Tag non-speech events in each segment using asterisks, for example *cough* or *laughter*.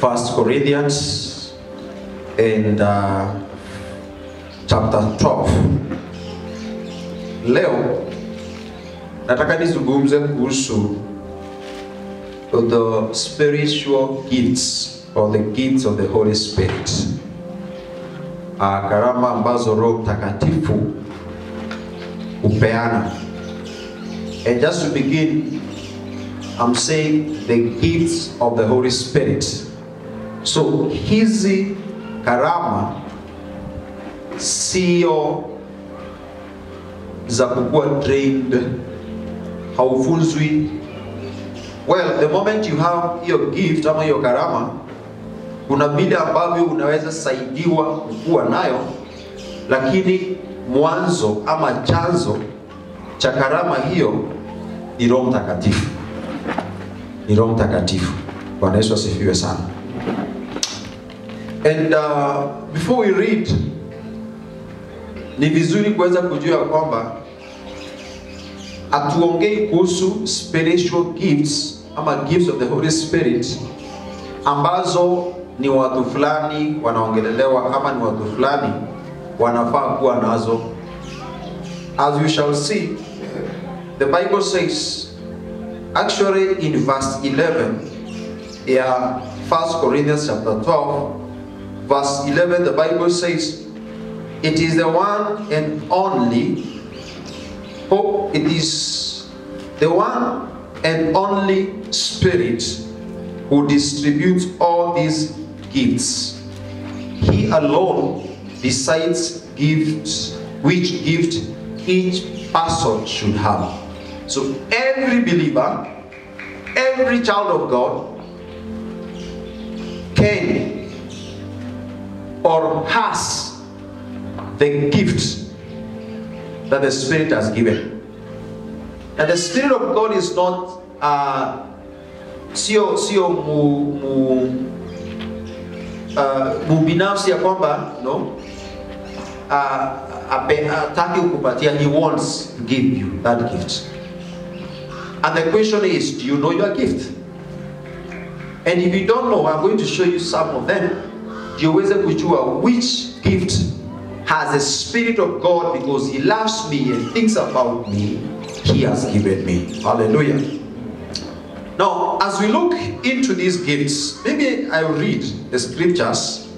First Corinthians and uh, chapter 12. Leo nataka nizungumze kuhusu the spiritual gifts or the gifts of the Holy Spirit. Uh, karama ambazo Roho Mtakatifu hupeana. And just to begin, I'm saying the gifts of the Holy Spirit. So hizi karama sio za kukuwa trained, haufunzwi. Well, the moment you have hiyo gift ama hiyo karama, kuna vile ambavyo unaweza saidiwa kukuwa nayo, lakini mwanzo ama chanzo cha karama hiyo ni Roho Mtakatifu, ni Roho Mtakatifu. Bwana Yesu asifiwe sana. And uh, before we read, ni vizuri kuweza kujua kwamba hatuongei kuhusu spiritual gifts ama gifts of the Holy Spirit ambazo ni watu fulani wanaongelelewa ama ni watu fulani wanafaa kuwa nazo. As you shall see, the Bible says actually in verse 11 yeah, 1 Corinthians chapter 12 verse 11 the Bible says it is the one and only oh, it is the one and only spirit who distributes all these gifts. He alone decides gifts which gift each person should have so every believer every child of god can or has the gift that the Spirit has given. And the Spirit of God is not uh, sio sio uh, no uh, hataki kukupatia he wants to give you that gift. And the question is do you know your gift? And if you don't know i'm going to show you some of them. Ndio uweze kujua which gift has the spirit of god because he loves me and thinks about me he has given me. Hallelujah. Now as we look into these gifts maybe i will read the scriptures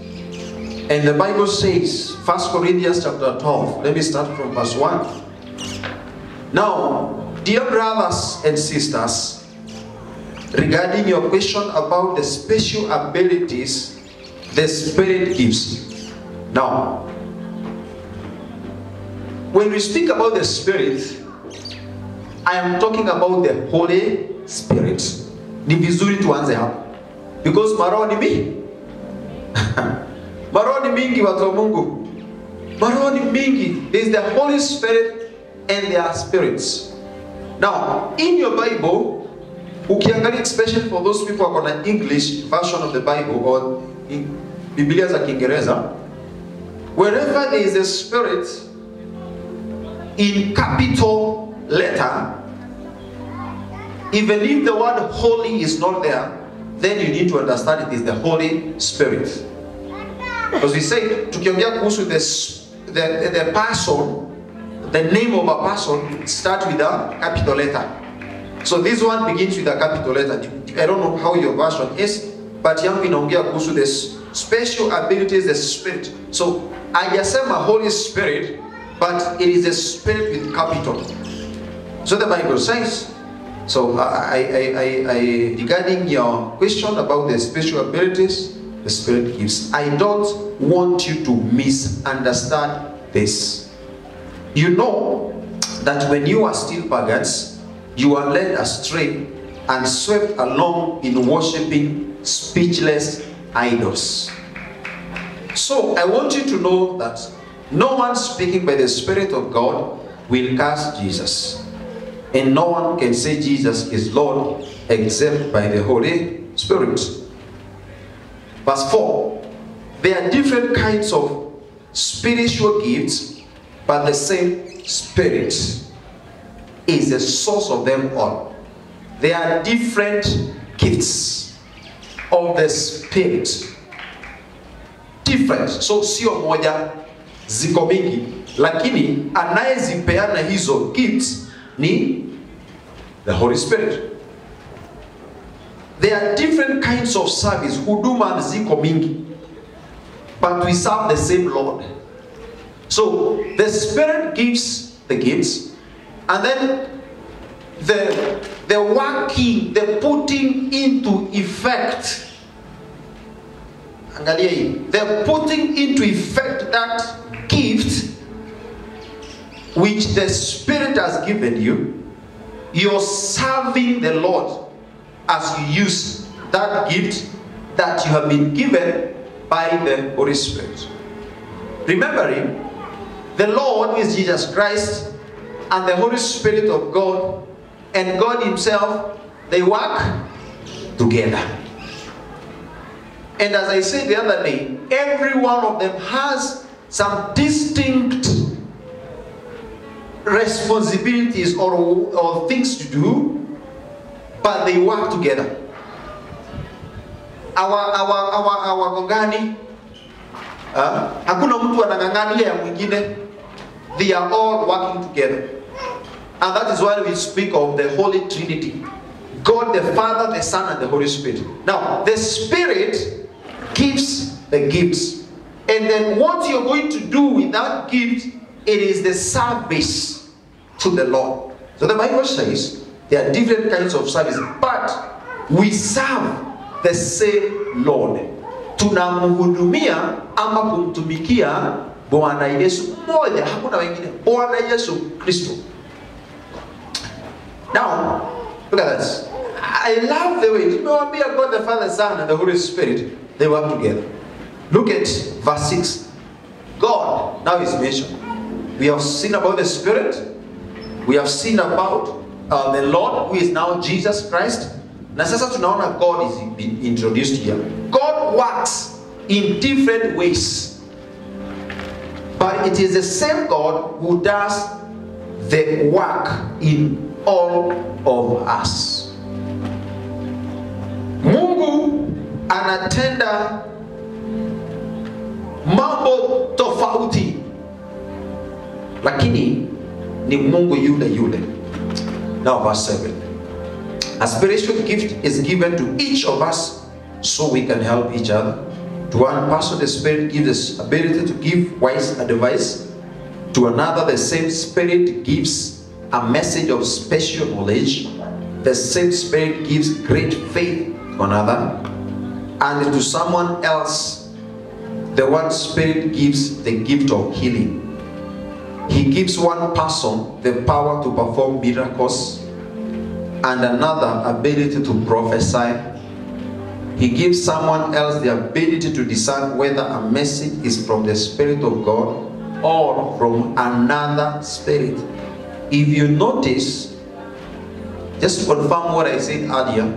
and the bible says 1 corinthians chapter 12 let me start from verse 1 now dear brothers and sisters regarding your question about the special abilities the Spirit gives. Now, when we speak about the Spirit, I am talking about the Holy Spirit. Ni vizuri tuanze hapo. Because maroho ni mingi. *laughs* maroho ni mingi watu wa Mungu. Maroho ni mingi. There is the Holy Spirit and there are spirits. Now, in your Bible, ukiangalia especially for those people who are on English version of the Bible or in Biblia za Kiingereza, wherever there is a spirit in capital letter, even if the word holy is not there, then you need to understand it is the Holy Spirit. Because we say, tukiongea kuhusu the, the, the person, the name of a person start with a capital letter. So this one begins with a capital letter. I don't know how your version is, but yangu inaongea kuhusu the special abilities the spirit. So hajasema Holy Spirit, but it is a spirit with capital. So the Bible says. So I, I, I, I, regarding your question about the special abilities the Spirit gives, I don't want you to misunderstand this. You know that when you are still pagans, you are led astray and swept along in worshiping speechless idols. So I want you to know that no one speaking by the Spirit of God will cast Jesus. And no one can say Jesus is Lord except by the Holy Spirit. Verse 4 There are different kinds of spiritual gifts, but the same Spirit is the source of them all. There are different gifts of the Spirit. Different. So sio moja, ziko mingi, lakini anayezipeana hizo gifts ni the Holy Spirit. There are different kinds of service. Huduma ziko mingi. But we serve the same Lord. So the Spirit gives the gifts, and then the the working, the putting into effect. Hii. The putting into effect that gift which the Spirit has given you, you're serving the Lord as you use that gift that you have been given by the Holy Spirit. Remembering, the Lord is Jesus Christ and the Holy Spirit of God and God Himself, they work together. And as I said the other day, every one of them has some distinct responsibilities or, or things to do, but they work together. Our, our, our, our gongani, hakuna mtu anang'ang'ania ya mwingine. They are all working together. And that is why we speak of the Holy Trinity. God the Father, the Son, and the Holy Spirit. Now, the Spirit gives the gifts. And then what you're going to do with that gift, it is the service to the Lord. So the Bible says there are different kinds of service, but we serve the same Lord. Tunamhudumia ama kumtumikia Bwana Yesu mmoja, hakuna wengine. Bwana Yesu Kristo. Now, look at this. I love the way tumewambia God the Father, Son, and the Holy Spirit, they work together. Look at verse 6. God now is mentioned. We have seen about the Spirit, we have seen about uh, the Lord, who is now Jesus Christ. Na sasa tunaona God is being introduced here. God works in different ways. But it is the same God who does the work in all of us. Mungu anatenda mambo tofauti, lakini ni Mungu yule yule. Now verse 7. A spiritual gift is given to each of us so we can help each other. To one person, the Spirit gives us ability to give wise advice. To another, the same Spirit gives a message of special knowledge. The same Spirit gives great faith to another. And to someone else, the one Spirit gives the gift of healing. He gives one person the power to perform miracles and another ability to prophesy. He gives someone else the ability to discern whether a message is from the Spirit of God or from another spirit. If you notice, just confirm what I said earlier.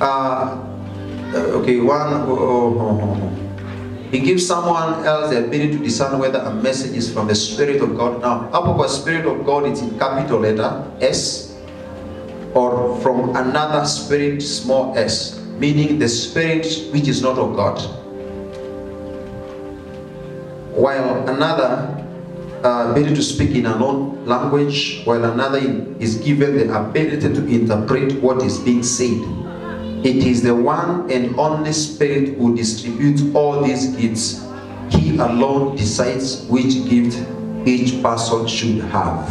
Uh, okay, one. Oh, oh, oh, oh. He gives someone else the ability to discern whether a message is from the Spirit of God. Now, up of a Spirit of God is in capital letter S, or from another spirit, small s, meaning the spirit which is not of God. While another uh, ability to speak in an unknown language, while another is given the ability to interpret what is being said. It is the one and only Spirit who distributes all these gifts. He alone decides which gift each person should have.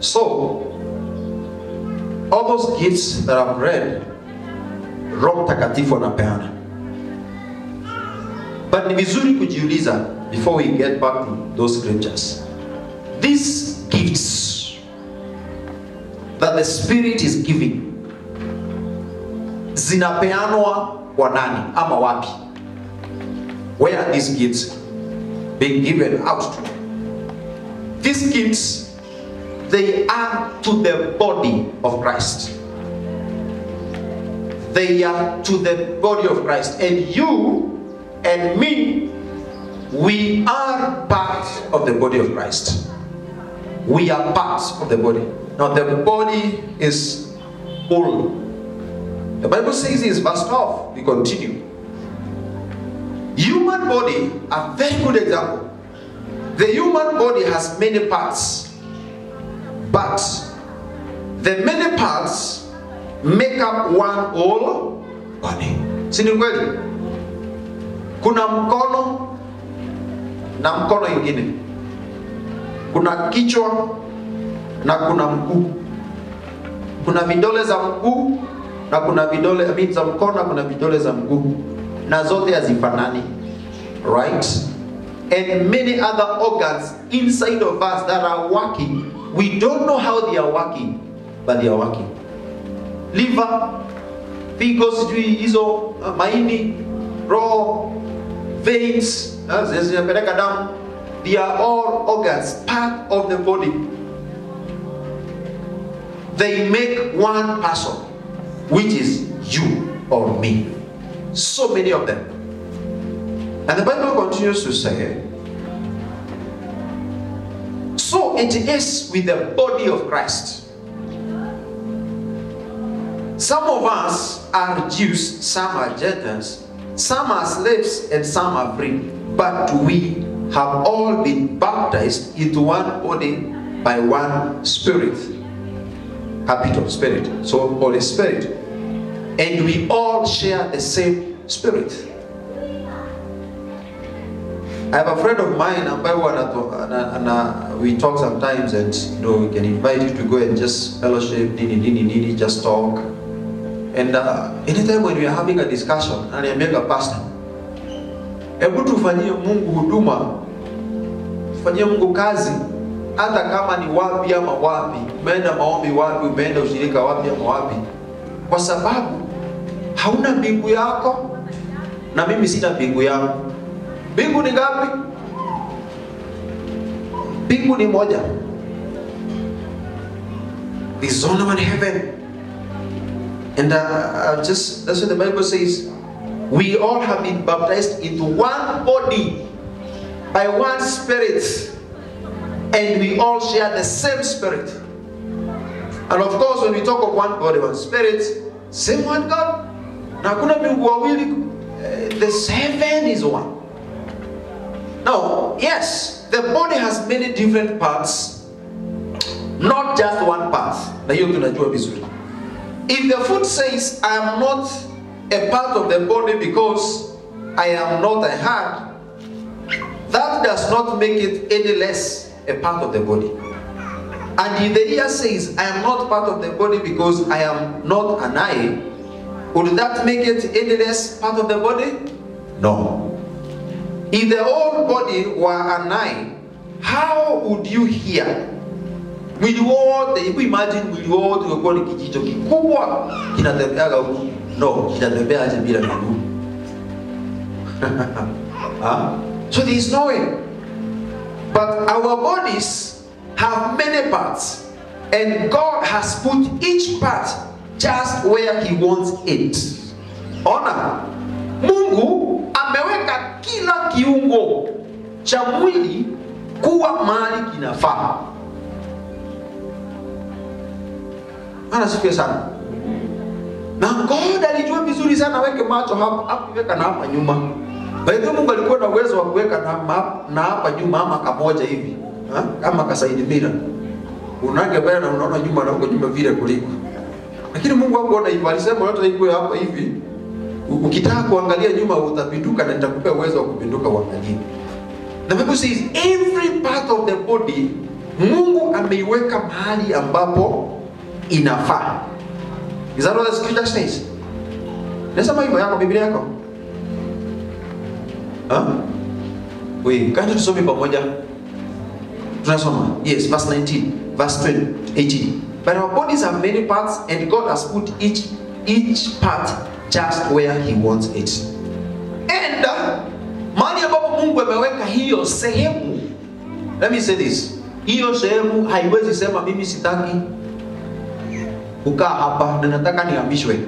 So, all those gifts that I've read, Roho Mtakatifu anapeana. But ni vizuri kujiuliza before we get back to those scriptures. These gifts that the Spirit is giving zinapeanwa kwa nani ama wapi? Where are these gifts being given out to? These gifts they are to the body of Christ. They are to the body of Christ. And you and me we are part of the body of Christ. We are part of the body. Now, the body is whole. The Bible says this, verse 12. We continue. Human body, a very good example. The human body has many parts, but the many parts make up one whole body. Si ni kweli? Kuna mkono na mkono ingine, kuna kichwa na kuna mguu, kuna vidole za mguu na kuna vidole za mkono na kuna vidole za mguu, na zote hazifanani, right? And many other organs inside of us that are working, we don't know how they are working, but they are working. Liver, figo, sijui hizo uh, maini, roho, veins, uh, zinapeleka damu, they are all organs, part of the body. They make one person, which is you or me. So many of them. And the Bible continues to say, So it is with the body of Christ. Some of us are Jews, some are Gentiles, some are slaves, and some are free. But we have all been baptized into one body by one spirit. Capital Spirit. So, Holy Spirit. And we all share the same spirit. I have a friend of mine ambaye we talk sometimes and you know we can invite you to go and just fellowship nini nini nini just talk and uh, anytime when we are having a discussion ananiambiaga pastor hebu tufanyie Mungu huduma tufanyie Mungu kazi hata kama ni wapi ama wapi umeenda maombi wapi umeenda ushirika wapi ama wapi kwa sababu hauna mbingu yako na mimi sina mbingu yangu. Mbingu ni ngapi? Mbingu ni moja. There's only one heaven. And uh, uh, just that's what the bible says. We all have been baptized into one body by one spirit and we all share the same spirit. And of course when we talk of one body one spirit same one god. Na hakuna miungu wawili eh, the seven is one. Now yes the body has many different parts not just one part. Na hiyo tunajua vizuri. If the foot says i am not a part of the body because i am not a hand that does not make it any less a part of the body. And if the ear says i am not part of the body because i am not an eye would that make it any less part of the body? No. If the whole body were an eye how would you hear? Mwili wote hebu imagine mwili wote ungekuwa ni kijicho kikubwa kinatembeaga huku? No kinatembeaje bila miguu. *laughs* So there is no way but our bodies have many parts and god has put each part just where he wants it ona mungu ameweka kila kiungo cha mwili kuwa mahali kinafaa Ana sifa sana. Na God alijua vizuri sana aweke macho hapa, hakuweka na hapa nyuma. Kwa way, Mungu alikuwa na uwezo wa kuweka na, na hapa juu mama kamoja hivi ha? kama kasaidi mira unange mbele na unaona nyuma na huko nyuma vile kuliko, lakini Mungu hakuona hivyo, alisema hata ikuwe hapa hivi. Ukitaka kuangalia nyuma utapinduka na nitakupea uwezo wa kupinduka uangalie. The Bible says every part of the body Mungu ameiweka mahali ambapo inafaa. Is that what the scripture says? Nasema hivyo yako Biblia yako? Huh? Wait, kani tusome pamoja? Tunasoma. Yes, verse 19, verse 20, 18. But our bodies have many parts and God has put each each part just where he wants it. And uh, mahali ambapo Mungu ameweka hiyo sehemu, let me say this, hiyo sehemu haiwezi sema mimi sitaki kukaa hapa na nataka nihamishwe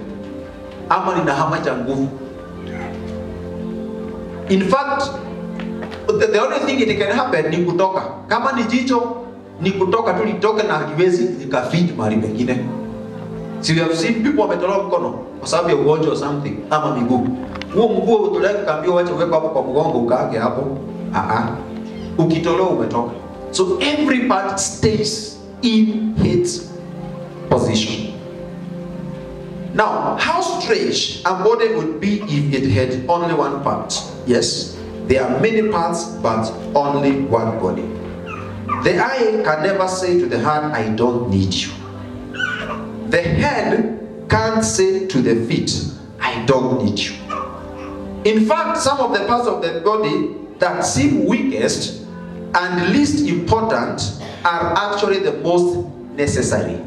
ama ninahama cha nguvu. In fact, the, the only thing it can happen ni kutoka. Kama ni jicho ni kutoka tu litoke na haliwezi likafit mahali pengine. So we have seen people wametolewa mkono kwa sababu ya ugonjwa or something ama miguu. Huo mguu utolewa ukaambiwa wacha uweke hapo kwa mgongo ukaage hapo. Ah ah ukitolewa umetoka. So every part stays in its position now how strange a body would be if it had only one part yes there are many parts but only one body the eye can never say to the hand i don't need you the head can't say to the feet, I don't need you. In fact, some of the parts of the body that seem weakest and least important are actually the most necessary.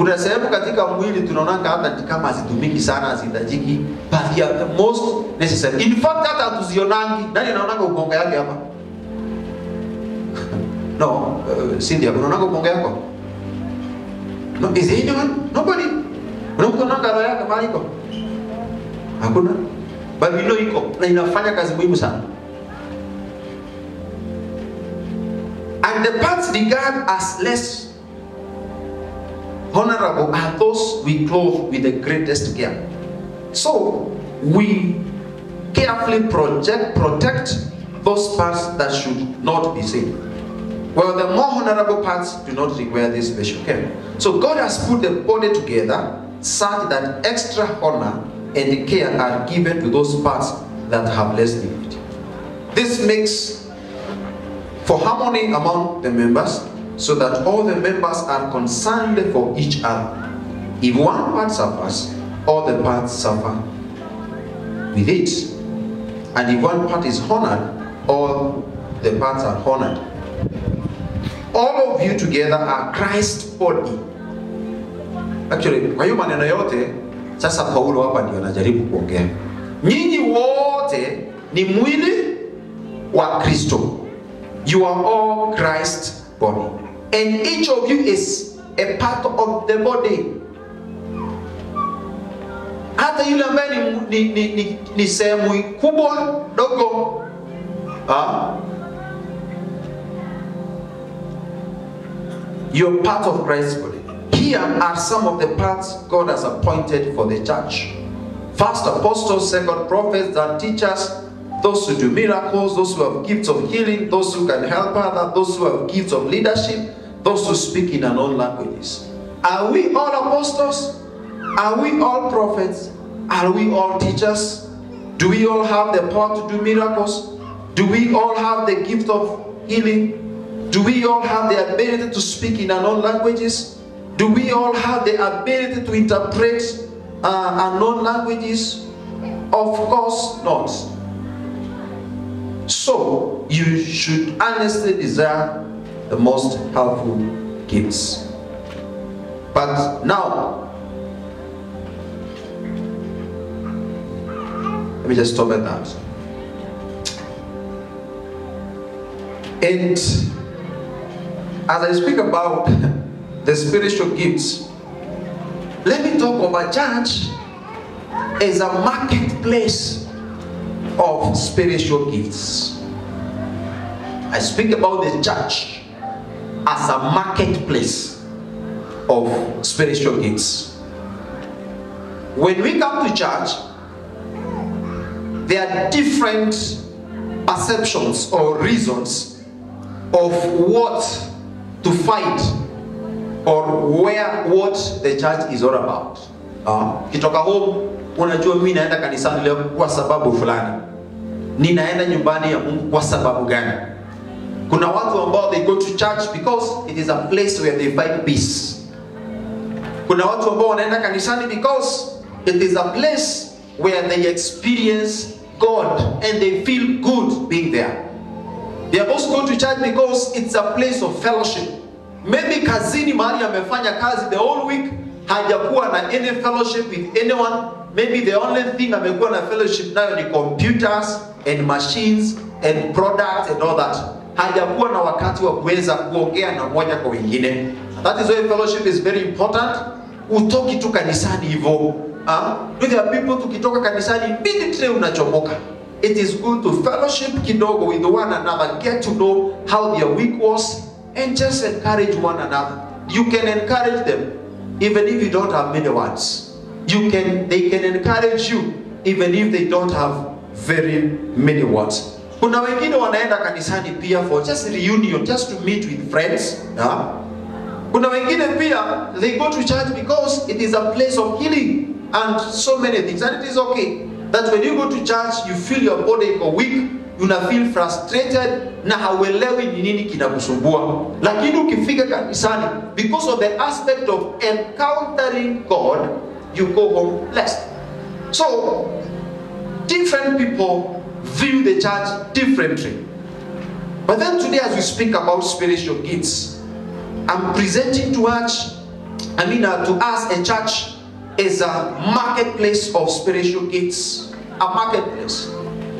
Kuna sehemu katika mwili tunaonanga hata kama hazitumiki sana, hazihitajiki, but they are the most necessary. In fact, hata hatuzionangi. Nani anaonanga ubongo yake hapa? *laughs* No, uh, Cynthia, unaonanga ubongo yako? No, is it anyone? Nobody. Unaonanga roho yake mahali iko? Hakuna. But we know iko na inafanya kazi muhimu sana. And the parts regard as less honorable are those we clothe with the greatest care. So we carefully project, protect those parts that should not be seen. Well, the more honorable parts do not require this special care. So God has put the body together such that extra honor and care are given to those parts that have less dignity. This makes for harmony among the members so that all the members are concerned for each other. If one part suffers, all the parts suffer with it. And if one part is honored, all the parts are honored. All of you together are Christ's body. Actually, kwa hiyo maneno yote sasa Paulo hapa ndio anajaribu kuongea. Nyinyi wote ni mwili wa Kristo. You are all Christ's body. And each of you is a part of the body. Hata yule ambaye ni, ni, ni, ni, sehemu kubwa dogo ah, You're part of Christ's body. Here are some of the parts God has appointed for the church. First apostles, second prophets and teachers, those who do miracles, those who have gifts of healing, those who can help others, those who have gifts of leadership, those who speak in unknown languages. Are we all apostles? Are we all prophets? Are we all teachers? Do we all have the power to do miracles? Do we all have the gift of healing? Do we all have the ability to speak in unknown languages? Do we all have the ability to interpret uh, unknown languages? Of course not. So, you should honestly desire the most helpful gifts. But now, let me just stop at that. And as I speak about *laughs* the spiritual gifts, let me talk of a church as a marketplace of spiritual gifts. I speak about the church as a marketplace of spiritual gifts. When we come to church, there are different perceptions or reasons of what to fight or where what the church is all about. Uh, kitoka home unajua mimi naenda kanisani leo kwa sababu fulani, ninaenda nyumbani ya Mungu kwa sababu gani? Kuna watu ambao they go to church because it is a place where they find peace. Kuna watu ambao wanaenda kanisani because it is a place where they experience God and they feel good being there. They are also going to church because it's a place of fellowship. Maybe kazini mahali amefanya kazi the whole week hajakuwa na any fellowship with anyone. Maybe the only thing amekuwa na fellowship nayo ni computers and machines and products and all that. Hajakuwa na wakati wa kuweza kuongea na moja kwa wengine. That is why fellowship is very important. Utoki tu kanisani hivyo. Ah, there are people tukitoka kanisani immediately unachomoka. it is good to fellowship kidogo with one another, get to know how their week was, and just encourage one another. You can encourage them even if you don't have many words. You can they can encourage you even if they don't have very many words. Kuna wengine wanaenda kanisani pia for just reunion, just to meet with friends. Yeah? Kuna wengine pia they go to church because it is a place of healing and so many things and it is okay that when you go to church you feel your body iko weak una feel frustrated na hauelewi ni nini kinakusumbua lakini ukifika kanisani because of the aspect of encountering god you go home blessed so different people view the church differently. But then today as we speak about spiritual gifts i'm presenting to us i mean uh, to us a church is a marketplace of spiritual gifts. A marketplace.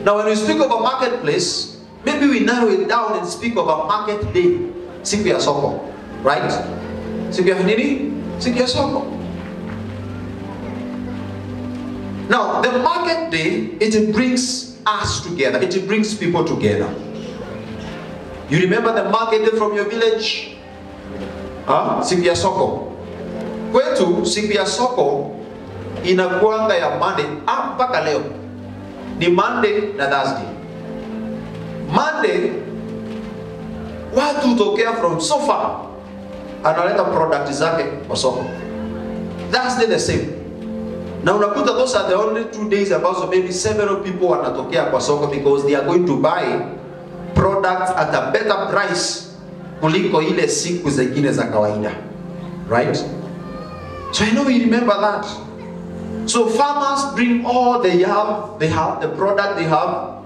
Now when we speak of a marketplace maybe we narrow it down and speak of a market day. Siku ya soko right? Siku ya nini siku soko. Now the market day it brings us together. It brings people together. You remember the market from your village? Huh? siku ya soko. Kwetu siku ya soko inakuanga ya Monday ah, mpaka leo. Ni Monday na Thursday. Monday watu hutokea from so far, analeta product zake kwa soko. Thursday the same, na unakuta those are the only two days ambazo maybe several people wanatokea kwa soko because they are going to buy products at a better price kuliko ile siku zingine za kawaida. Right? So i know you remember that. So farmers bring all they have they have the product they have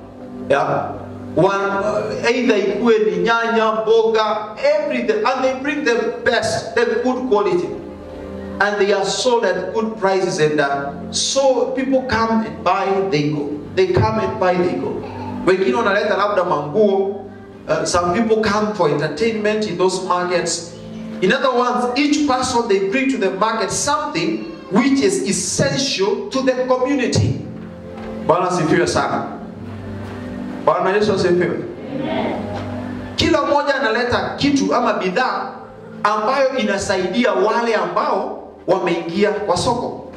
yeah? One uh, either ikue ni nyanya mboga everything and they bring the best the good quality and they are sold at good prices and uh, so people come and buy they go. They come and buy they go. Wengine wanaleta labda manguo uh, some people come for entertainment in those markets. In other words each person they bring to the market something which is essential to the community. Bwana sifiwe sana. Bwana yesu asifiwe. Kila mmoja analeta kitu ama bidhaa ambayo inasaidia wale ambao wameingia kwa soko.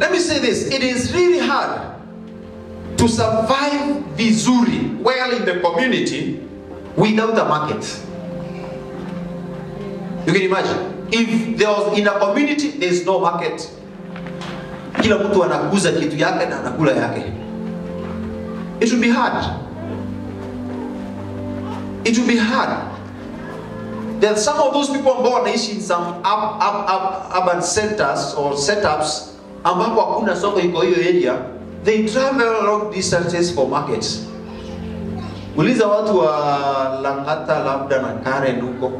Let me say this it is really hard to survive vizuri well in the community without a market. You can imagine if there was in a community there is no market. Kila mtu anakuza kitu yake na anakula yake. It would be hard. It would be hard are some of those people ambao wanaishi in some up, up, up, urban centers or setups ambapo hakuna soko iko hiyo area they travel long distances for markets. Uliza watu wa langata labda na karen huko.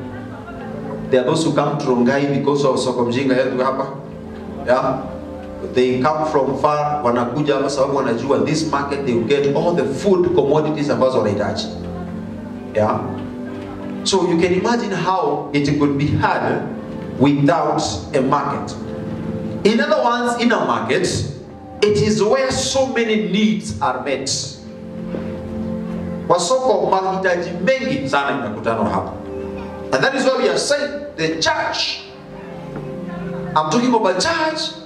There are those who come to rongai because of soko mjinga yetu hapa. Yeah. They come from far wanakuja hapa sababu wanajua this market they will get all the food commodities ambazo wanahitaji. Yeah so you can imagine how it could be hard without a market. In other words in a market it is where so many needs are met. And that is why we are saying the church i'm talking about church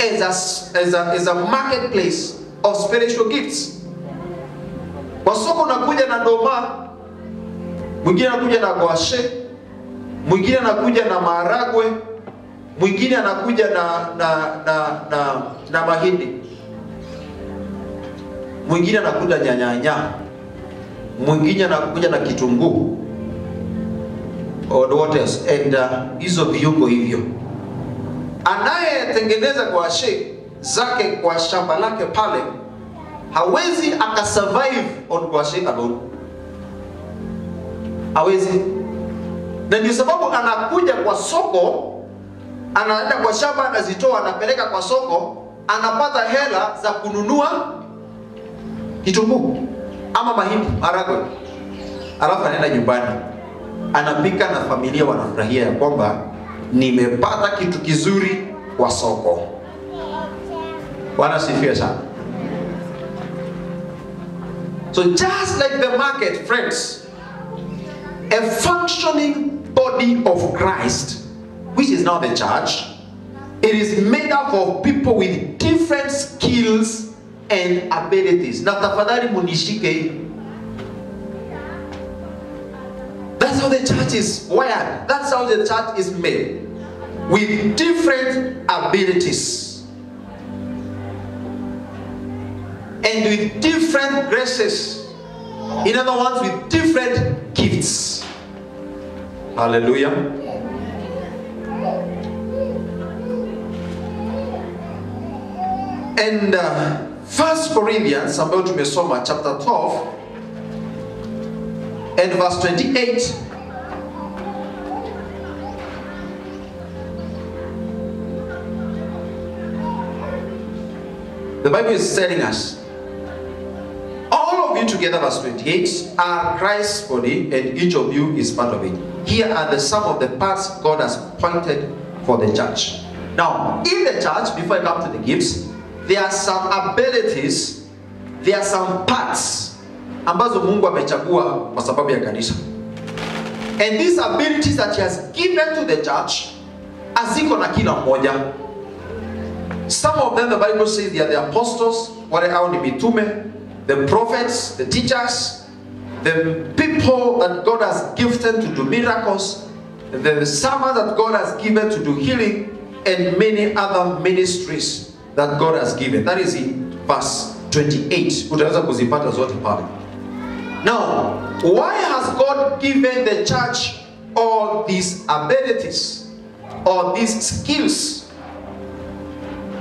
as a, as a, as a marketplace of spiritual gifts. Kwa soko mwingine anakuja na gwashe mwingine anakuja na maharagwe mwingine anakuja na na na na, na mahindi. Mwingine anakuja nyanyanya mwingine anakuja na kitunguu. Or what else and hizo uh, hizo viungo hivyo. Anayetengeneza gwashe zake kwa shamba lake pale hawezi akasurvive on gwashe alone hawezi. Na ndio sababu anakuja kwa soko anaenda kwa shamba anazitoa anapeleka kwa soko anapata hela za kununua kitunguu ama mahindi maragwe alafu anaenda nyumbani. Anapika na familia wanafurahia ya kwamba nimepata kitu kizuri kwa soko. Wanasifia sana. So just like the market, friends, a functioning body of Christ, which is now the church, it is made up of people with different skills and abilities. Na. That's how the church is wired. That's how the church is made. With different abilities. And with different graces. In other words, with different gifts. Hallelujah. And uh, First Corinthians ambayo tumesoma chapter 12 and verse 28 The Bible is telling us you together, verse 28, are Christ's body, and each of you is part of it. Here are the sum of the parts God has pointed for the church. Now, in the church, before I come to the gifts, there are some abilities, there are some parts ambazo Mungu amechagua kwa sababu ya kanisa. And these abilities that he has given to the church aziko na kila mmoja. Some of them the Bible says they are the apostles, wale hao ni mitume, the prophets, the teachers, the people that God has gifted to do miracles, the servants that God has given to do healing, and many other ministries that God has given. That is in verse 28. Utaweza kuzipata zote pale. Now, why has God given the church all these abilities, all these skills?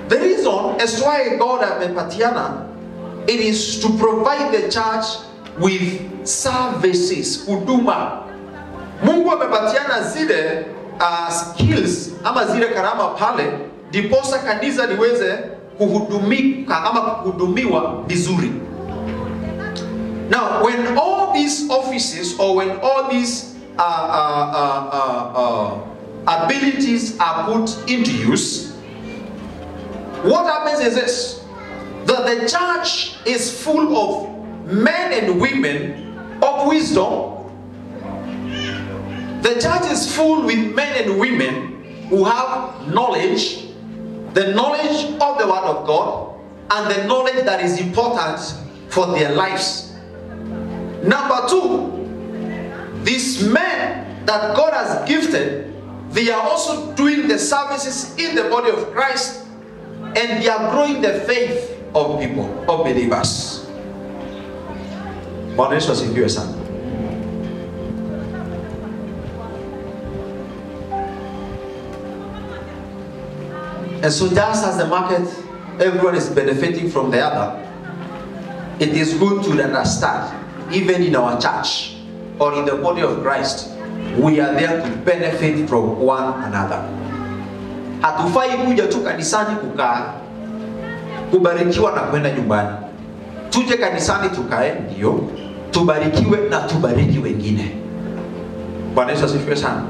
The reason as why God amepatiana it is to provide the church with services, huduma. Mungu amepatiana zile uh, skills ama zile karama pale ndiposa kanisa liweze kuhudumika ama kuhudumiwa vizuri. Now, when all these offices or when all these uh, uh, uh, uh, uh, abilities are put into use, what happens is this that the church is full of men and women of wisdom. The church is full with men and women who have knowledge, the knowledge of the Word of God, and the knowledge that is important for their lives. Number two, these men that God has gifted, they are also doing the services in the body of Christ and they are growing the faith of people, of believers. Bwana Yesu asifiwe sana. And so just as the market, everyone is benefiting from the other, it is good to understand, even in our church or in the body of Christ, we are there to benefit from one another. Hatufai kuja tu kanisani kukaa kubarikiwa na kwenda nyumbani. Tuje kanisani tukae, ndio tubarikiwe na tubariki wengine. Bwana Yesu asifiwe sana.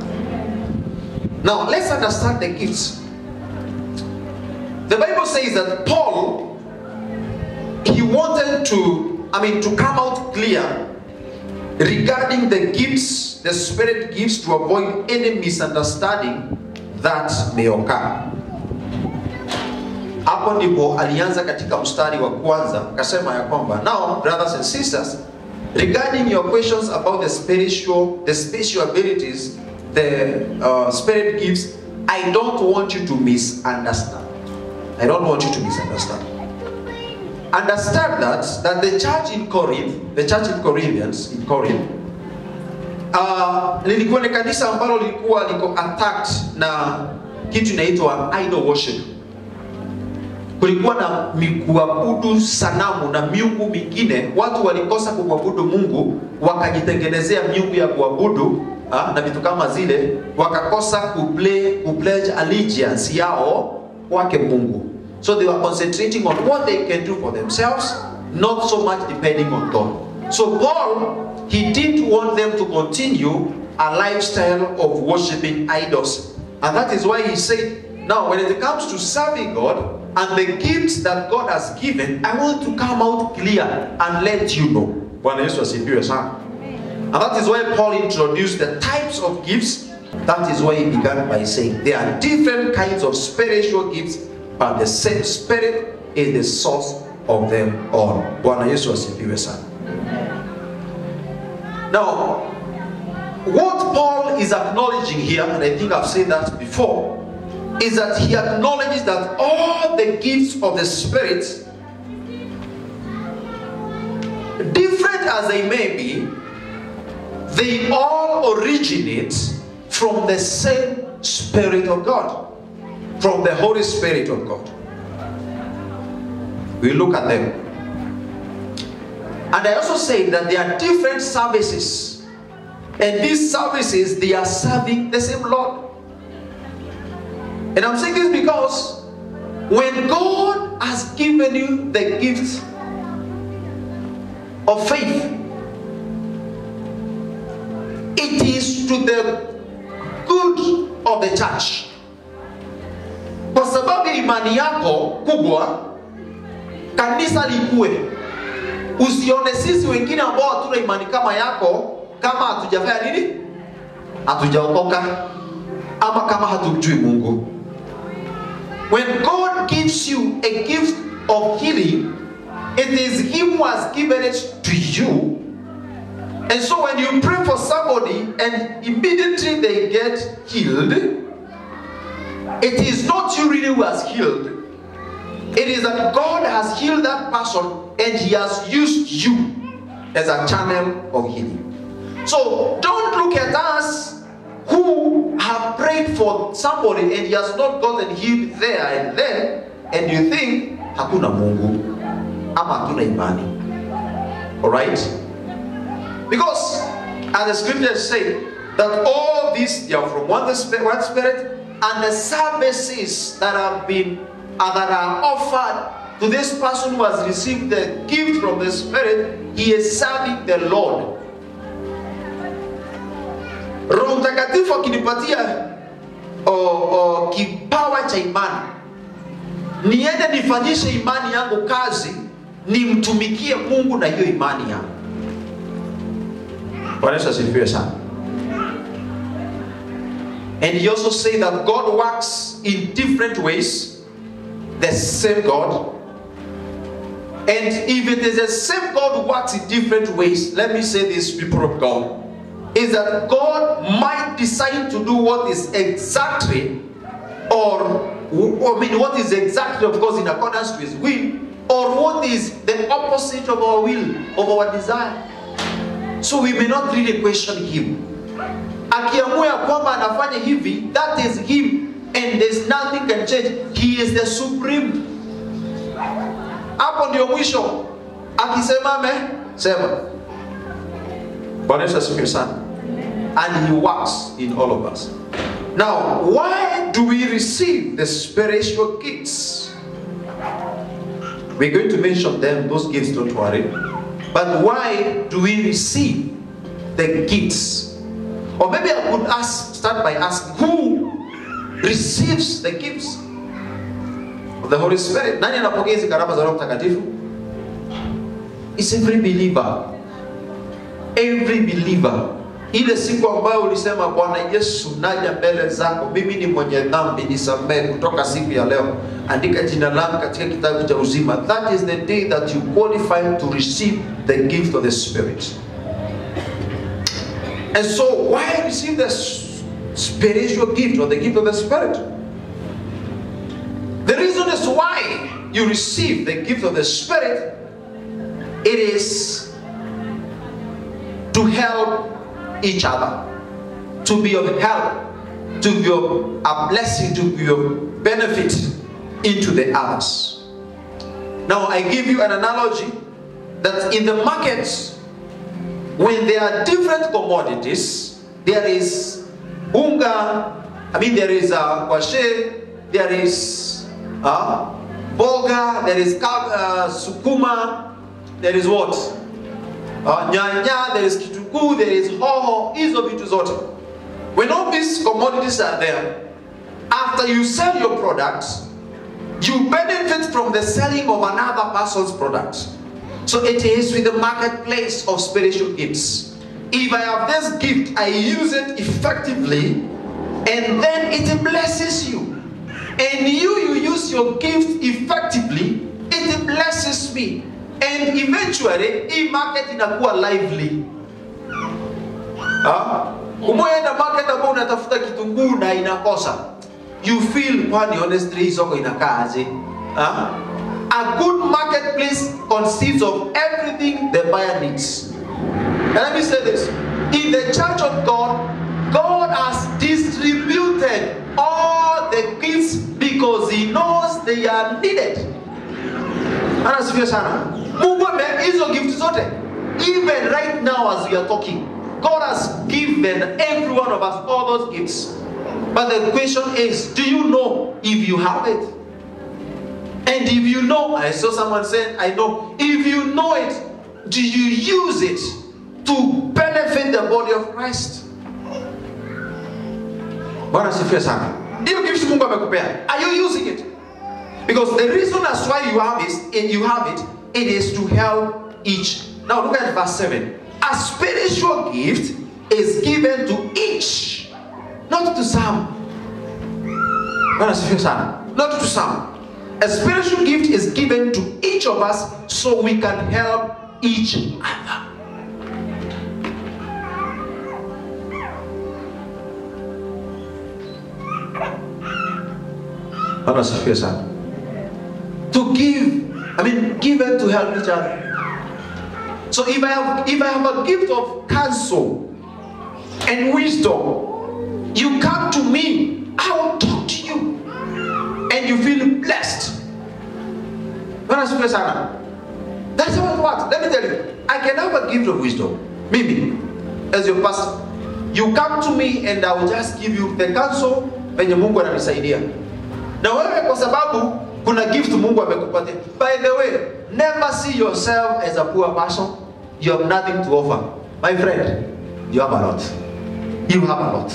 Now let's understand the gifts. The Bible says that Paul he wanted to, I mean, to come out clear regarding the gifts, the spirit gifts to avoid any misunderstanding that may occur. Hapo ndipo alianza katika mstari wa kwanza akasema ya kwamba now brothers and sisters regarding your questions about the spiritual the spiritual abilities the uh, spirit gifts I don't want you to misunderstand. I don't want you to misunderstand. Understand that that the church in Corinth the church in Corinthians in Corinth uh, lilikuwa ni kanisa ambalo lilikuwa liko attacked na kitu inaitwa idol worship kulikuwa na kuabudu sanamu na miungu mingine. Watu walikosa kumwabudu Mungu, wakajitengenezea miungu ya kuabudu ha, na vitu kama zile, wakakosa kuple, kupledge allegiance yao kwake Mungu. So they were concentrating on what they can do for themselves, not so much depending on God. So Paul, he didn't want them to continue a lifestyle of worshiping idols. And that is why he said, now when it comes to serving God, and the gifts that God has given, I want to come out clear and let you know. Bwana Yesu asifiwe sana. And that is why Paul introduced the types of gifts. That is why he began by saying there are different kinds of spiritual gifts, but the same spirit is the source of them all. Bwana Yesu asifiwe sana. Now, what Paul is acknowledging here, and I think I've said that before, is that he acknowledges that all the gifts of the Spirit, different as they may be, they all originate from the same Spirit of God, from the Holy Spirit of God. We look at them. And I also say that there are different services. And these services, they are serving the same Lord. And I'm saying this because when God has given you the gift of faith, it is to the good of the church. Kwa sababu imani yako kubwa, kanisa likue. Usione sisi wengine ambao hatuna imani kama yako, kama hatujafanya nini, hatujaokoka ama kama hatumjui Mungu. When God gives you a gift of healing, it is Him who has given it to you. And so when you pray for somebody and immediately they get healed, it is not you really who has healed. It is that God has healed that person and He has used you as a channel of healing. So don't look at us who have prayed for somebody and he has not gotten healed there and then and you think hakuna Mungu ama hatuna imani. Alright? Because as the scriptures say that all these they are from one spirit, one spirit and the services that have been uh, that are offered to this person who has received the gift from the spirit he is serving the Lord Roho Mtakatifu akinipatia kipawa cha imani, niende nifanyishe imani yangu kazi, nimtumikie Mungu na hiyo imani yangu. Bwana Yesu asifiwe sana. And he also say that God works in different ways, the same God. And if it is the same God who works in different ways, let me say this, people of God is that God might decide to do what is exactly, or I mean, what is exactly, of course, in accordance to His will, or what is the opposite of our will, of our desire. So we may not really question Him. Akiamua kwamba anafanya hivi, that is Him, and there's nothing can change. He is the supreme. Hapo ndio mwisho. Akisema ame sema. Bwana Yesu asifiwe sana. And he works in all of us. Now, why do we receive the spiritual gifts? We're going to mention them, those gifts, don't worry. But why do we receive the gifts? Or maybe I could ask, start by asking, who receives the gifts of the Holy Spirit? It's every believer. Every believer. Ile siku ambayo ulisema Bwana Yesu, naja mbele zako, mimi ni mwenye dhambi, nisamehe. Kutoka siku ya leo, andika jina langu katika kitabu cha uzima. That is the day that you qualify to receive the gift of the Spirit. And so, why receive the spiritual gift or the gift of the Spirit? The reason is why you receive the gift of the Spirit. It is to help each other, to be of help, to be of a blessing, to be of benefit into the others. Now, I give you an analogy that in the markets, when there are different commodities, there is unga, I mean, there is uh, kwashe, there is uh, boga, there is uh, sukuma, there is what? Uh, nyanya, there is there is hoho, hizo vitu zote. When all these commodities are there, after you sell your products, you benefit from the selling of another person's products. So it is with the marketplace of spiritual gifts. If I have this gift, I use it effectively, and then it blesses you. And you, you use your gift effectively, it blesses me. And eventually, hii market in inakuwa lively. Ah? Umeenda market ambao unatafuta kitunguu na inakosa. You feel kwani honestly hii soko inakaa aje? Ah? A good marketplace consists of everything the buyer needs. And let me say this. In the church of God, God has distributed all the gifts because he knows they are needed. Anasifia sana. Mungu ame hizo gift zote. Even right now as we are talking, God has given every one of us all those gifts. But the question is, do you know if you have it? And if you know, I saw someone saying, I know. If you know it, do you use it to benefit the body of Christ? Bwana sifiwe sana. Hiyo. Are you using it? Because the reason as why you have it, you have it, it is to help each. Now look at verse 7. A spiritual gift is given to each, not to some. Bwana sifiwe sana. Not to some. A spiritual gift is given to each of us so we can help each other. Asifiwe sana. To give, I mean, given to help each other. So if I have if I have a gift of counsel and wisdom, you come to me, I will talk to you, and you feel blessed. That's how it works. Let me tell you, I can have a gift of wisdom. Maybe, as your pastor, you come to me and I will just give you the counsel venye Mungu ananisaidia. Na wewe kwa sababu kuna gift Mungu amekupatia. By the way, never see yourself as a poor person. You have nothing to offer. My friend, you have a lot. You have a lot.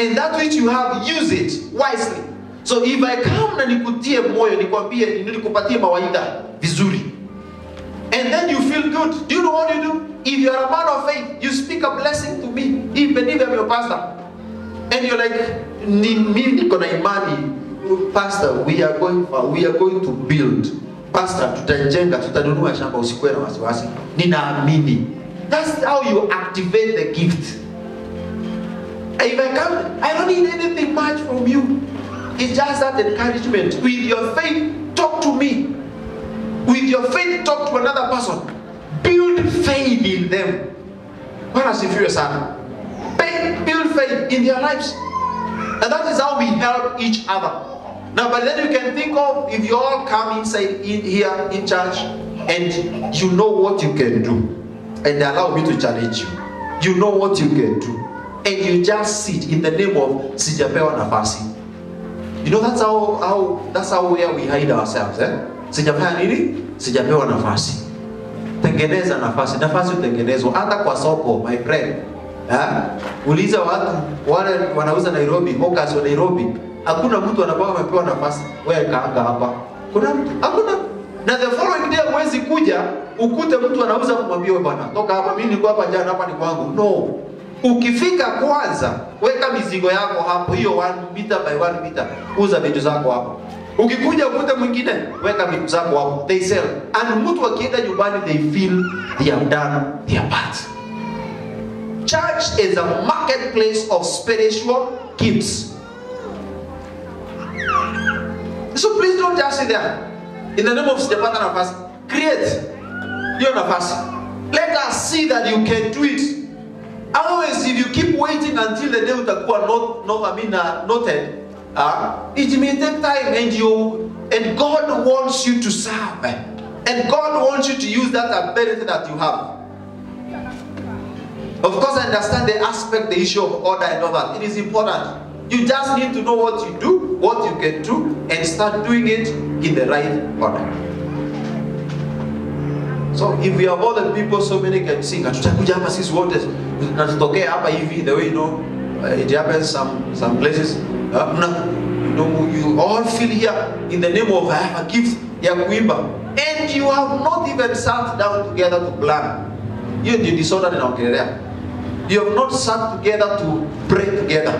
And that which you have, use it wisely. So if I come na nikutie moyo, nikwambie, nikupatie mawaidha vizuri. And then you feel good. Do you know what you do? If you are a man of faith, you speak a blessing to me, even if I'm your pastor. And you're like, ni mimi niko na imani, pastor, we are going we are going to build. Pastor, tutajenga, tutanunua shamba, usikuwe na wasiwasi. Ninaamini. That's how you activate the gift. If I come, I don't need anything much from you. It's just that encouragement. With your faith, talk to me. With your faith, talk to another person. Build faith in them. Bwana asifiwe sana. Build faith in their lives. And that is how we help each other. Now, but then you can think of if you all come inside in here in church and you know what you can do, and they allow me to challenge you. You know what you can do, and you just sit in the name of sijapewa nafasi. You know that's how how that's how where we hide ourselves. Eh? Sijafanya nini? Sijapewa nafasi. Tengeneza nafasi. Nafasi utengenezwa hata kwa soko, my friend. Uliza watu wale wanauza Nairobi, hawkers wa Nairobi, hakuna mtu anakuwa amepewa nafasi. Wewe kaanga hapa. Kuna mtu? Hakuna. Na the following day huwezi kuja ukute mtu anauza kumwambia wewe bwana, toka hapa, mimi niko hapa jana, hapa ni kwangu. No. Ukifika kwanza, weka mizigo yako hapo, hiyo 1 meter by 1 meter, uza vitu zako hapo. Ukikuja ukute mwingine, weka vitu zako hapo, they sell. And mtu akienda nyumbani, they feel they have done their part. Church is a marketplace of spiritual gifts. So please don't just sit there. In the name of sijapata nafasi, create hiyo nafasi. Let us see that you can do it. Otherwise, if you keep waiting until the day utakuwa not, not, I mean, uh, noted, uh, it may take time and you and God wants you to serve. And God wants you to use that ability that you have. Of course, I understand the aspect, the issue of order and all that. It is important. You just need to know what you do, what you can do, and start doing it in the right order. So if we have all the people, so many can sing. Hatutakuja hapa sisi wote na tutokee hapa hivi the way you know uh, it happens some some places. Uh, you know, you all feel here in the name of I have a gift ya and you have not even sat down together to plan hiyo ndio disorder ninaongelelea you have not sat together to pray together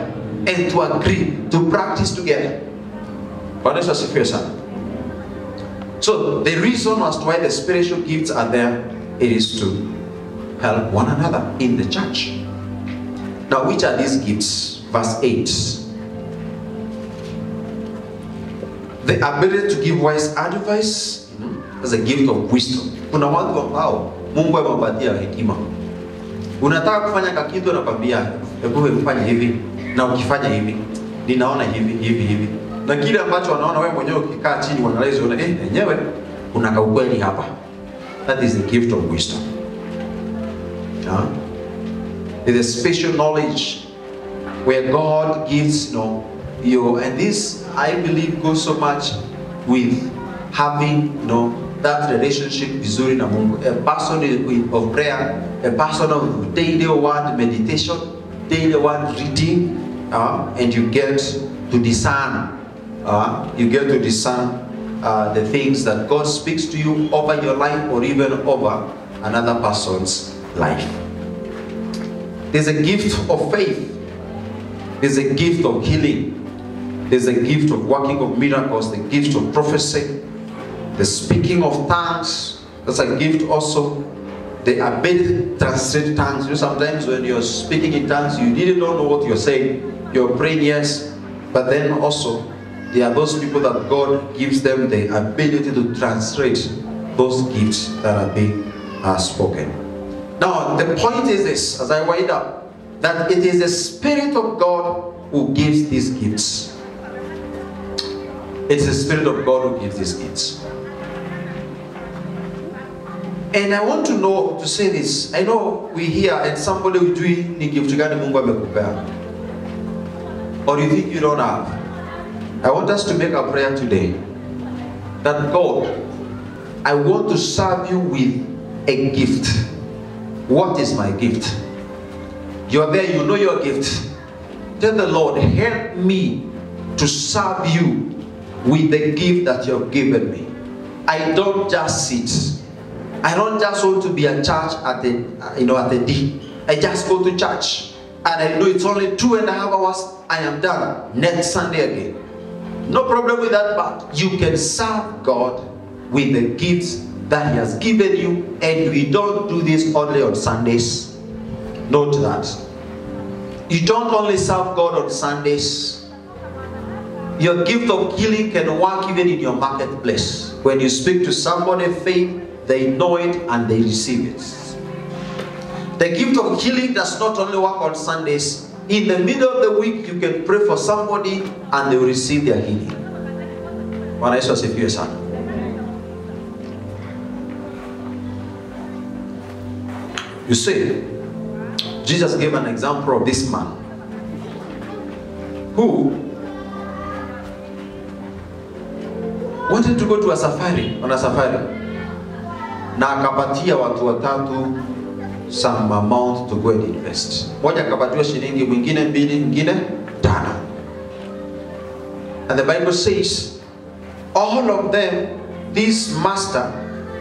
and to agree to practice together. So the reason as to why the spiritual gifts are there it is to help one another in the church. Now which are these gifts? Verse 8 the ability to give wise advice is a gift of wisdom unataka kufanya kakitu anakwambia hebu fanya hivi. Na ukifanya hivi ninaona hivi hivi hivi. Na kile ambacho wanaona wewe mwenyewe ukikaa chini uanalize una eh enyewe kuna kaukweli hapa. That is the gift of wisdom. Yeah? It is a special knowledge where God gives you know you. And this I believe goes so much with having you know that relationship vizuri na Mungu. A person of prayer a person of daily word meditation daily word reading uh, and you get to discern uh, you get to discern uh, the things that God speaks to you over your life or even over another person's life. There's a gift of faith. There's a gift of healing. There's a gift of working of miracles the gift of prophecy the speaking of tongues. That's a gift also the ability to translate tongues you know sometimes when you're speaking in tongues you really don't know what you're saying. You're praying yes. But then also there are those people that god gives them the ability to translate those gifts that are being uh, spoken. Now the point is this as i wind up that it is the spirit of god who gives these gifts. It's the spirit of god who gives these gifts and I want to know to say this. I know we hear and somebody will do ni gift gani Mungu amekupea. Or you think you don't have. I want us to make a prayer today that God, I want to serve you with a gift. What is my gift? You're there, you know your gift. Tell the Lord, help me to serve you with the gift that you have given me. I don't just sit. I don't just want to be at church at the you know at the D. I just go to church and I know it's only two and a half hours. I am done. Next Sunday again. No problem with that, but you can serve God with the gifts that He has given you, and we don't do this only on Sundays. Note that. You don't only serve God on Sundays. Your gift of healing can work even in your marketplace. When you speak to somebody, faith they know it and they receive it. The gift of healing does not only work on Sundays. In the middle of the week, you can pray for somebody and they will receive their healing. Bwana Yesu asifiwe sana. You see, Jesus gave an example of this man who wanted to go to a safari, on a safari na akapatia watu watatu some amount to go and invest. Moja akapatiwa shilingi, mwingine mbili, mwingine tano. And the Bible says all of them, this master,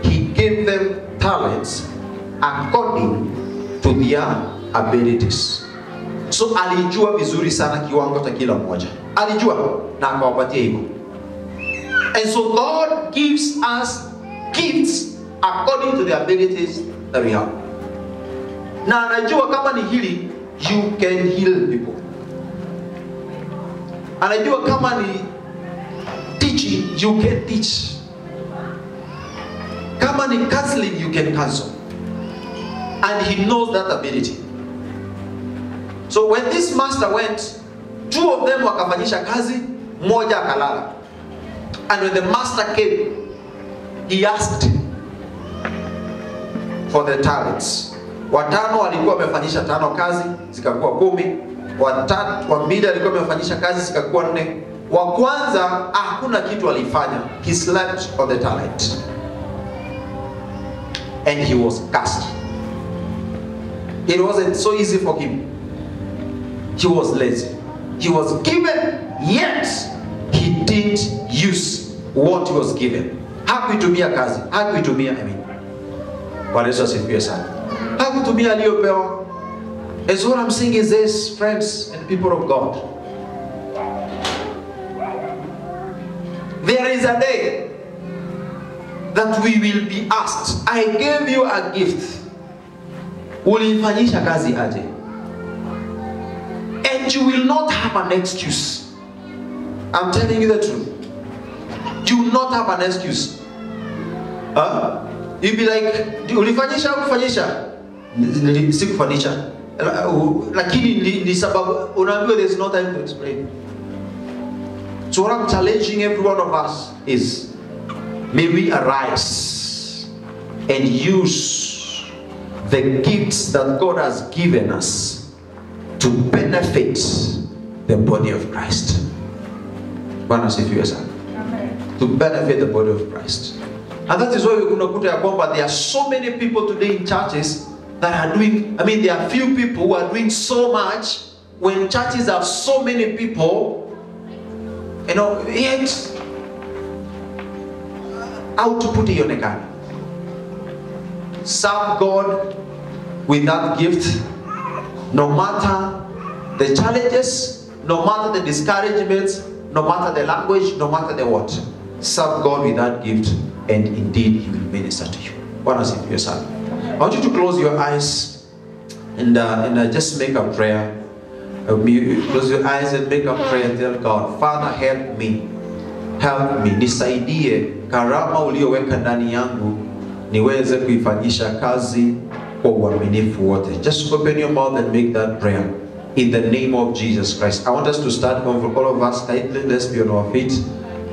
he gave them talents according to their abilities. So alijua vizuri sana kiwango cha kila mmoja, alijua na akawapatia hivyo. And so God gives us gifts according to the abilities that we have. Na anajua kama ni healing, you can heal people. Anajua kama ni teaching, you can teach. Kama ni counseling, you can counsel. And he knows that ability. So when this master went, two of them wakafanyisha kazi, mmoja akalala. And when the master came, he asked for the talents. Watano walikuwa wamefanyisha tano kazi zikakuwa kumi. Watatu, wa mbili alikuwa amefanyisha kazi zikakuwa nne. Wa kwanza hakuna kitu alifanya. He slept on the talent. And he was cast. It wasn't so easy for him. He was lazy. He was given, yet he didn't use what he was given. hakuitumia kazi hakuitumia I mean. Bwana yesu asifiwe sana. Hakutumia aliyopewa As what i'm saying is this friends and people of god. There is a day that we will be asked i gave you a gift. Ulifanyisha kazi aje? And you will not have an excuse. I'm telling you the truth. You will not have an excuse. Huh? You'll be like ulifanyisha kufanyisha? Sikufanyisha lakini ni, ni sababu unaambiwa there's no time to explain. So what i'm challenging every one of us is may we arise and use the gifts that god has given us to benefit the body of christ. Bwana asifiwe sana. To benefit the body of Christ. And that is why unakuta ya kwamba there are so many people today in churches that are doing, I mean, there are few people who are doing so much when churches have so many people, you know, yet uh, output ionekana. Serve God with that gift, no matter the challenges, no matter the discouragements, no matter the language, no matter the what. Serve God with that gift, and indeed He will minister to you. Bwana asifiwe sana. I want you to close your eyes and, uh, and uh, just make a prayer. Uh, close your eyes and make a prayer. Tell God, Father, help me. Help me. Nisaidie karama ulioweka ndani yangu niweze kuifanyisha kazi kwa uaminifu wote. Just open your mouth and make that prayer. In the name of Jesus Christ. I want us to start all of us. Let's be on our feet.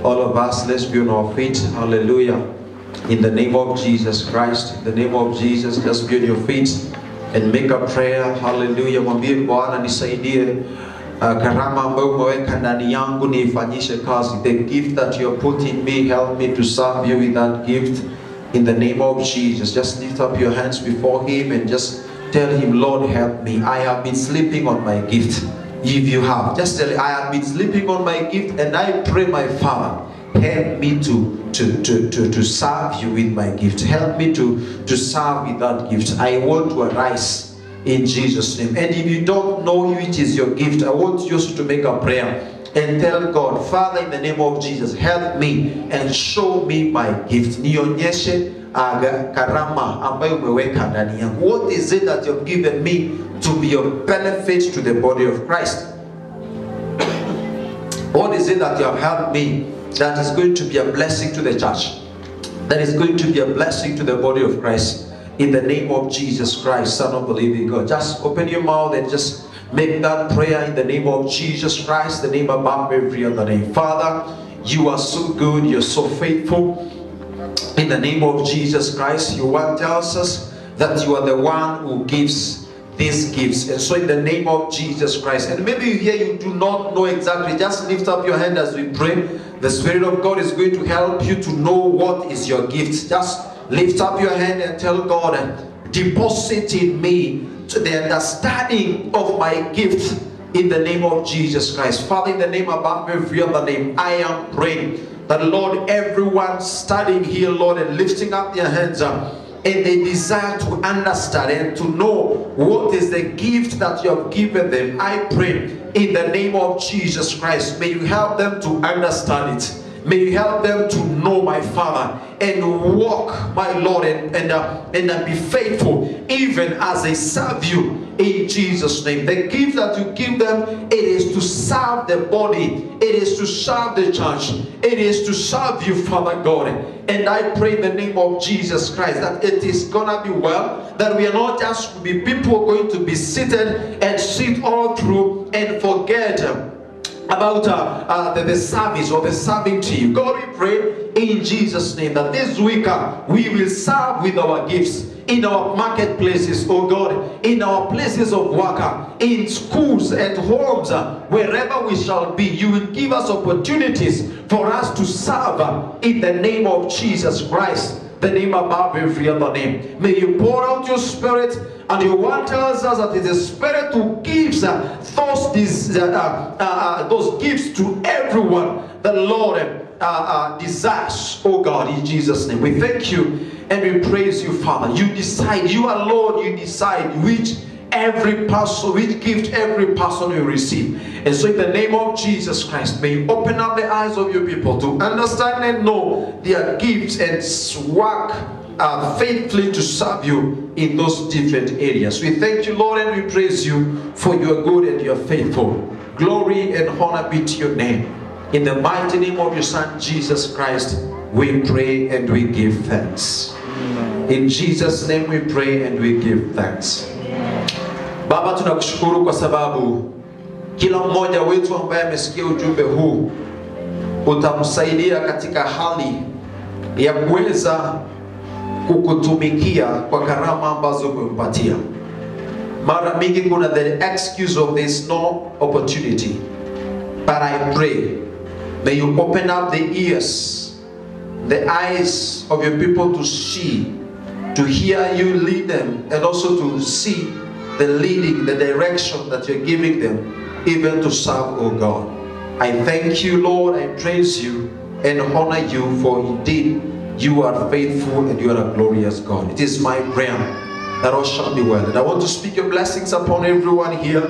All of us, let's be on our feet. Hallelujah. In the name of Jesus Christ. In the name of Jesus, just be on your feet and make a prayer. Hallelujah. Mwambie Bwana nisaidie uh, karama ambayo umeweka ndani yangu niifanyishe kazi. The gift that you have put in me, help me to serve you with that gift. In the name of Jesus, just lift up your hands before Him and just tell Him, Lord, help me. I have been sleeping on my gift. If you have, just tell I have been sleeping on my gift, and I pray, my Father, help me to to, to, to, to serve you with my gift. Help me to, to serve with that gift. I want to arise in Jesus' name. And if you don't know which is your gift, I want you to make a prayer and tell God, Father, in the name of Jesus, help me and show me my gift. Nionyeshe karama ambayo umeweka ndani yangu. What is it that you've given me to be of benefit to the body of Christ? What is it that you have helped me that is going to be a blessing to the church? That is going to be a blessing to the body of Christ. In the name of Jesus Christ, Son of the living God. Just open your mouth and just make that prayer in the name of Jesus Christ, the name above every other name. Father, you are so good, you're so faithful. In the name of Jesus Christ, your word tells us that you are the one who gives these gifts. And so, in the name of Jesus Christ, and maybe you here you do not know exactly, just lift up your hand as we pray. The Spirit of God is going to help you to know what is your gift. Just lift up your hand and tell God, deposit in me to the understanding of my gift in the name of Jesus Christ. Father, in the name above every other name, I am praying that, Lord, everyone standing here, Lord, and lifting up their hands up, and they desire to understand and to know what is the gift that you have given them. I pray in the name of Jesus Christ, may you help them to understand it. May you help them to know my Father and walk, my Lord, and, and, uh, and uh, be faithful even as they serve you in Jesus' name. The gift that you give them, it is to serve the body, it is to serve the church, it is to serve you, Father God. And I pray in the name of Jesus Christ that it is gonna be well, that we are not just be people going to be seated and sit all through and forget. About uh, uh, the, the service or the serving to you. God, we pray in Jesus' name that this week uh, we will serve with our gifts in our marketplaces, oh God, in our places of work, uh, in schools and homes, uh, wherever we shall be. You will give us opportunities for us to serve uh, in the name of Jesus Christ the name above every other name. May you pour out your spirit, and your word tells us that it is the spirit who gives uh, those, these, uh, uh, uh, those gifts to everyone. The Lord, uh, uh, uh, desires, oh God, in Jesus' name. We thank you and we praise you, Father. You decide, you alone, you decide which every person, which gift every person will receive. And so, in the name of Jesus Christ, may you open up the eyes of your people to understand and know their gifts and work uh, faithfully to serve you in those different areas. We thank you, Lord, and we praise you for your good and your faithful. Glory and honor be to your name. In the mighty name of your Son, Jesus Christ, we pray and we give thanks. In Jesus' name we pray and we give thanks. Baba, tunakushukuru kwa sababu kila mmoja wetu ambaye amesikia ujumbe huu utamsaidia katika hali ya kuweza kukutumikia kwa gharama ambazo umempatia. Mara mingi kuna the excuse of there's no opportunity, but I pray may you open up the ears, the eyes of your people to see, to hear you lead them, and also to see the leading, the direction that you're giving them, even to serve, oh God. I thank you, Lord. I praise you and honor you, for indeed you are faithful and you are a glorious God. It is my prayer that all shall be well. And I want to speak your blessings upon everyone here.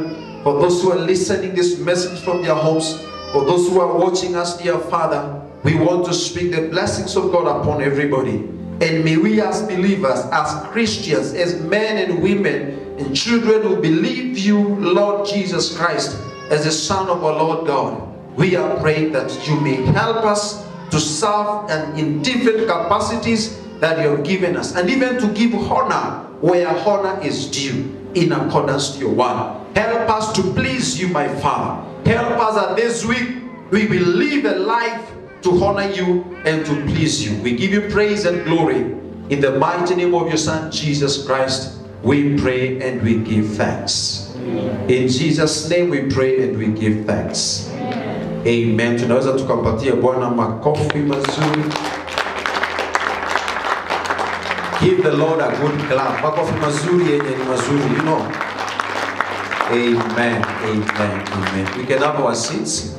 For those who are listening this message from their homes, for those who are watching us, dear Father, we want to speak the blessings of God upon everybody. And may we as believers, as Christians, as men and women and children who believe you, Lord Jesus Christ, as the Son of our Lord God, we are praying that you may help us to serve and in different capacities that you have given us, and even to give honor where honor is due in accordance to your word. Help us to please you, my Father. Help us that this week we will live a life to honor you and to please you. We give you praise and glory. In the mighty name of your Son, Jesus Christ, we pray and we give thanks. In Jesus' name we pray and we give thanks. Amen. Tunaweza tukampatia Bwana makofi mazuri. Give the Lord a good clap. Makofi mazuri yenye ni mazuri, you know. Amen. Amen. Amen. We can have our seats.